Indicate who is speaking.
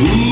Speaker 1: Ooh.